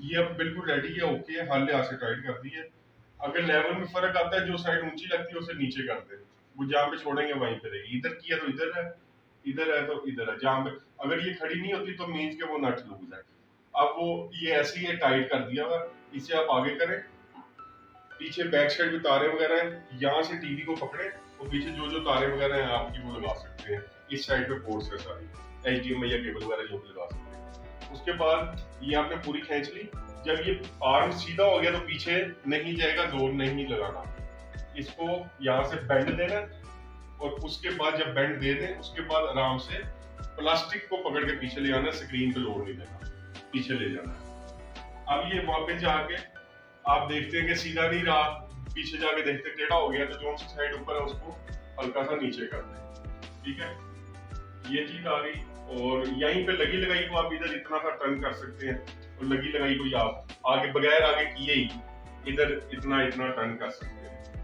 ये अब बिल्कुल रेडी है ओके है से टाइट कर दी है। अगर लेवल में फ़र्क आता है, जो साइड ऊँची लगती है, उसे नीचे कर दे। वो जहाँ पे छोड़ेंगे, वहीं पे रहेगी। इधर किया तो इधर है इधर है तो इधर है। जहाँ पे, अगर ये खड़ी नहीं होती तो मीन्स के वो नट लूज है। अब वो, ये ऐसे ही टाइट कर दिया हुआ इसे आप आगे करें। पीछे बैक साइड में तारे वगैरह हैं। यहाँ से टीवी को पकड़े और पीछे जो जो तारे वगैरह हैं, आपकी वो लगा सकते हैं। इस साइड पे पोर्ट्स है सारी। एच डी या केबल वगैरह जो भी लगा सकते हैं। उसके बाद ये आपने पूरी खींच ली। जब ये आर्म सीधा हो गया तो पीछे नहीं जाएगा, ज़ोर नहीं लगाना। इसको यहाँ से बेंड देना और उसके बाद जब बेंड दे दें, उसके बाद आराम से प्लास्टिक को पकड़ के पीछे ले आना स्क्रीन पे लोड नहीं देना, पीछे ले जाना। अब ये वापस जाके आप देखते हैं कि सीधा नहीं रहा, पीछे जाके देखते टेढ़ा हो गया तो जो साइड ऊपर है उसको हल्का सा नीचे कर दें। ठीक है? ये चीज़ आ गई। और यहीं पे लगी लगाई को आप इधर इतना सा टर्न कर सकते हैं, और लगी लगाई को आप आगे, बगैर आगे किए ही इधर इतना इतना टर्न कर सकते हैं।